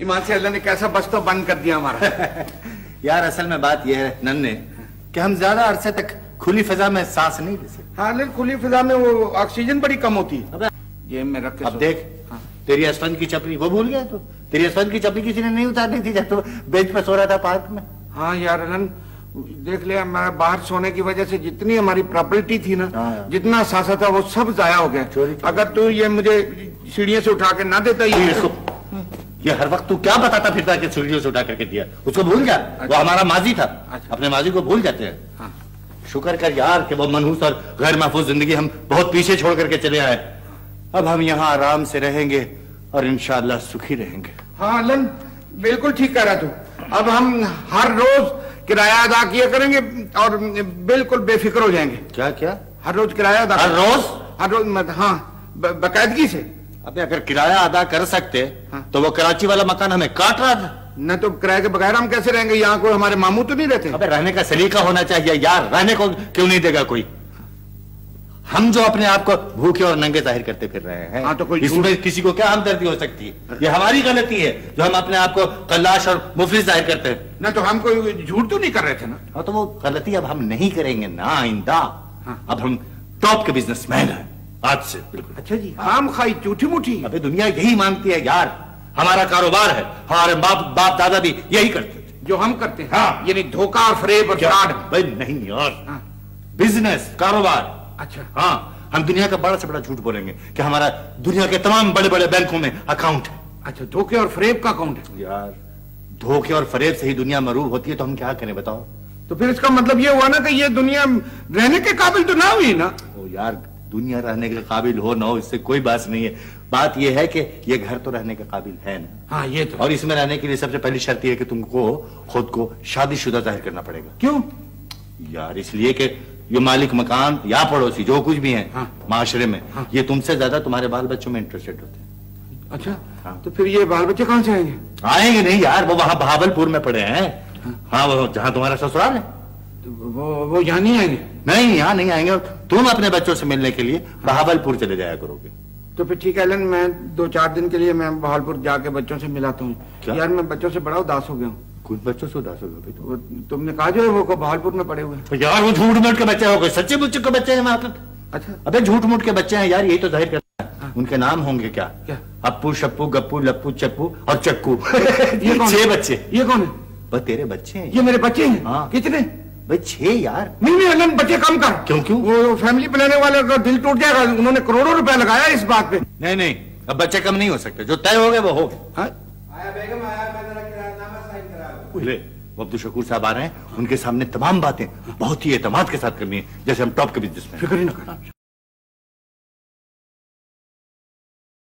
ईमान से अल्लाह ने कैसा बस तो बंद कर दिया हमारा यार असल में बात यह है नन्ने कि हम ज़्यादा अरसे तक खुली फिजा में सांस नहीं ले सकते हाँ लेकिन खुली फिजा में वो ऑक्सीजन बड़ी कम होती है ये मैं रख अब देख हाँ। तेरी असफंद की चपली वो भूल गया तू तेरी असफंद की चपली किसी ने नहीं उतारनी थी जब तो बेंच पे सो रहा था पार्क में हाँ यार अलन देख लिया हमारा बाहर सोने की वजह से जितनी हमारी प्रॉपर्टी थी ना हाँ। जितना सासा था वो सब जाया हो गया। अगर तू ये मुझे सीढ़ियों से उठा के ना देता ये इसको ये हर वक्त तू क्या बताता फिरता कि सूर्य से उठा करके दिया? उसको भूल जा। वो हमारा माजी था। अच्छा। अपने माजी को भूल जाते हैं। हाँ। शुक्र कर यार कि वो मनहूस और गैर महफूज ज़िंदगी हम बहुत पीछे छोड़ करके चले आए। अब हम यहाँ आराम से रहेंगे और इंशाल्लाह सुखी रहेंगे। हाँ अलन बिल्कुल ठीक कह रहा तू। अब हम हर रोज किराया अदा किया करेंगे और बिल्कुल बेफिक्र हो जाएँगे। क्या क्या? हर रोज किराया अदा हर रोज? हर रोज हाँ बाकायदगी से। अबे अगर किराया अदा कर सकते हाँ। तो वो कराची वाला मकान हमें काट रहा था। न तो किराए के बगैर हम कैसे रहेंगे? यहाँ कोई हमारे मामू तो नहीं रहते? अबे रहने का सलीका होना चाहिए। यार रहने को क्यों नहीं देगा कोई? हम जो अपने आप को भूखे और नंगे ज़ाहिर करते फिर रहे हैं हाँ, तो कोई इसमें किसी को क्या हमदर्दी हो सकती है? ये हमारी गलती है जो हम अपने आप को कलाश और मुफलिस ज़ाहिर करते हैं। न तो हम कोई झूठ तो नहीं कर रहे थे ना? हाँ तो वो गलती अब हम नहीं करेंगे ना आइंदा। हाँ। अब हम टॉप के बिजनेसमैन हैं। आज से बिल्कुल। अच्छा जी। आम खाई झूठी मुठी। अबे दुनिया यही मानती है यार। हमारा कारोबार है हमारे बाप बाप दादा भी यही करते थे। जो हम करते हैं हाँ। यानी धोखा और फरेब और फ्रॉड। भाई नहीं यार। हाँ। बिज़नेस कारोबार। अच्छा। हाँ हम दुनिया का बड़ा से बड़ा झूठ बोलेंगे कि हमारा दुनिया के तमाम बड़े बड़े बैंकों में अकाउंट है। अच्छा धोखे और फरेब का अकाउंट है? यार धोखे और फरेब से ही दुनिया मरूब होती है तो हम क्या करें बताओ? तो फिर इसका मतलब ये हुआ ना कि ये दुनिया रहने के काबिल तो ना हुई ना? ओ यार दुनिया रहने के काबिल हो ना हो इससे कोई बात नहीं है। बात यह है कि ये घर तो रहने के काबिल है ना। हाँ ये तो और इसमें रहने के लिए सबसे पहली शर्त यह है कि तुमको खुद को शादीशुदा ज़ाहिर करना पड़ेगा। क्यों? यार इसलिए कि ये मालिक मकान या पड़ोसी जो कुछ भी है हाँ। माशरे में हाँ। ये तुमसे ज़्यादा तुम्हारे बाल बच्चों में इंटरेस्टेड होते हैं। अच्छा हाँ। तो फिर ये बाल बच्चे कहाँ से आएँगे? आएँगे नहीं यार वो वहाँ बहावलपुर में पड़े हैं। हाँ वो जहाँ तुम्हारा ससुराल है। वो वो यहाँ नहीं आएँगे? नहीं यहाँ नहीं आएँगे। तुम अपने बच्चों से मिलने के लिए बहावलपुर चले जाया करोगे। तो फिर ठीक है एलन मैं दो चार दिन के लिए मैं बहालपुर जाके बच्चों से मिलाता हूँ। यार मैं बच्चों से बड़ा उदास हो गया हूँ। कुछ बच्चों से उदास हो गए भाई। वो तुमने कहा जो है वो को बहालपुर में पड़े हुए हैं। तो यार वो झूठ मूठ के बच्चे हो गए। सच्चे मुच्चे के बच्चे हैं वहाँ पर अच्छा। अबे झूठ मूठ के बच्चे हैं यार यही तो ज़ाहिर करता है। उनके नाम होंगे क्या? क्या? अप्पू शप्पू गप्पू लप्पू चप्पू और चक्कू। ये छह बच्चे। ये कौन है? तेरे बच्चे हैं। ये मेरे बच्चे हैं? हाँ। कितने? भाई छह यार। नहीं नहीं अनंत बच्चे कम कर। क्यों, क्यों? वो फैमिली प्लानिंग वाले का दिल टूट जाएगा। उन्होंने करोड़ों रुपया लगाया इस बात पे। नहीं नहीं अब बच्चे कम नहीं हो सकते। जो तय हो गए वो हो गए। हाँ? आया बेगम आया मैं जरा किरायानामा साइन करा ले वो अब्दुल शकूर साहब आ रहे हैं। उनके सामने तमाम बातें बहुत ही एतमाद के साथ करनी है जैसे हम टॉप के बिज़नेस में फ़िक्र ही ना कर।